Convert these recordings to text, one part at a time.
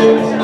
Deus.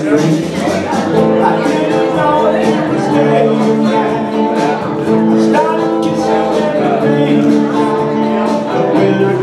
Stop kissing everything. The winner